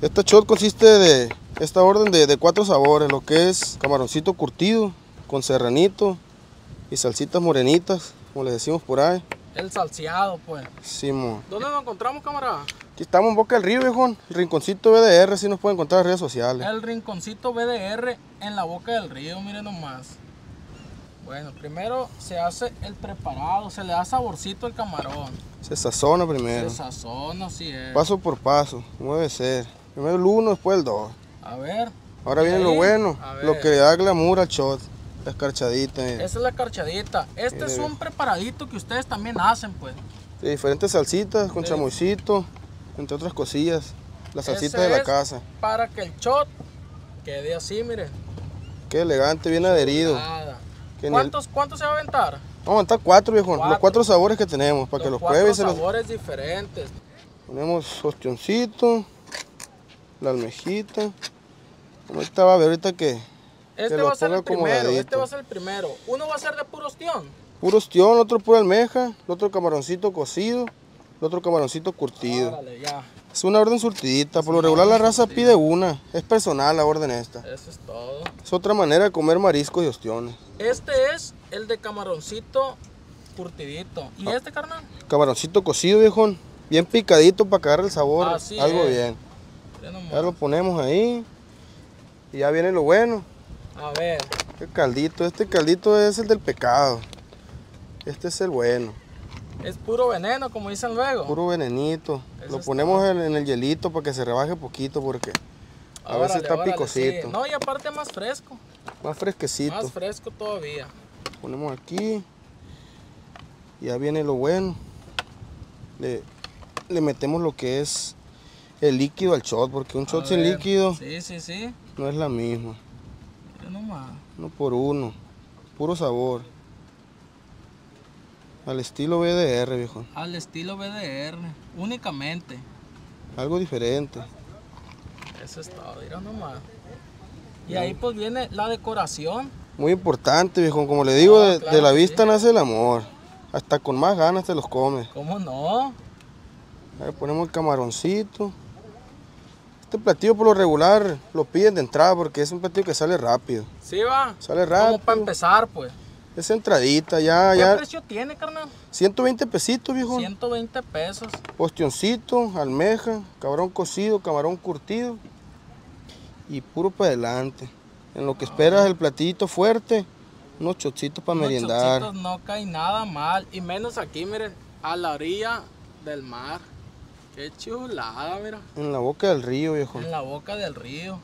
Esta shot consiste de esta orden de, de cuatro sabores, lo que es camaroncito curtido con serranito y salsitas morenitas, como le decimos por ahí. El salseado, pues. Sí, mo. ¿Dónde nos encontramos, camarada? Aquí estamos en Boca del Río, viejón. El rinconcito BDR, si nos pueden encontrar en redes sociales. El rinconcito BDR en la boca del río, miren nomás. Bueno, primero se hace el preparado, se le da saborcito al camarón. Se sazona primero. Se sazona, así es. Paso por paso, debe ser. Primero el uno, después el dos. A ver. Ahora ¿Y viene lo bueno, lo que le da glamour al shot. La escarchadita. Esa es la carchadita. Este es Mire. un preparadito que ustedes también hacen, pues. De diferentes salsitas, con Sí. chamoycito, entre otras cosillas. Las salsitas Ese de la casa. Para que el shot quede así, miren. Qué elegante, bien adherido. Nada. El- ¿Cuántos, ¿Cuántos se va a aventar? Vamos a montar cuatro, viejo. Los Cuatro. sabores que tenemos, para que los cuatro pruebe y se los sabores diferentes. ponemos ostioncito, la almejita. Ahorita va a ver, ahorita que Este va a ser el primero, este va a ser el primero. Uno va a ser de puro ostión. puro ostión, otro pura almeja, el otro camaroncito cocido, el otro camaroncito curtido. Órale, ya. Es una orden surtidita, por lo regular la raza pide una. Es personal la orden esta. Eso es todo. Es otra manera de comer mariscos y ostiones. Este es el de camaroncito curtidito. Ah. ¿Y este, carnal? Camaroncito cocido, viejón. Bien picadito para agarre el sabor. Así algo es. bien. Ya lo ponemos ahí. Y ya viene lo bueno. A ver, El caldito. Este caldito es el del pecado. Este es el bueno. es puro veneno, como dicen luego. Puro venenito. Eso Lo ponemos en, en el hielito para que se rebaje poquito porque a veces está órale, picosito. sí. No, y aparte más fresco. Más fresquecito. Más fresco todavía. Ponemos aquí. Ya viene lo bueno. Le, le metemos lo que es el líquido al shot, porque un shot A sin ver. líquido Sí, sí, sí. no es la misma. Miren nomás. Uno por uno. Puro sabor. Al estilo BDR, viejo. Al estilo BDR. Únicamente. Algo diferente. Eso es todo, mira nomás. Y ahí pues viene la decoración. Muy importante, viejo. Como le digo, Ah, de, claro de la vista sí. nace el amor. Hasta con más ganas te los comes. ¿Cómo no? Ahí ponemos el camaroncito. Este platillo por lo regular lo piden de entrada porque es un platillo que sale rápido. Sí va. Sale Como rápido. para empezar, pues. Es entradita, ya, ¿Qué ya. precio tiene, carnal? 120 pesitos, viejo. 120 pesos. Ostioncito, almeja, camarón cocido, camarón curtido. Y puro para adelante. En lo que esperas el platillito fuerte, unos chocitos para Unos merendar. chocitos no cae nada mal. Y menos aquí, miren, a la orilla del mar. Qué chulada, mira. En la boca del río, viejo. En la boca del río.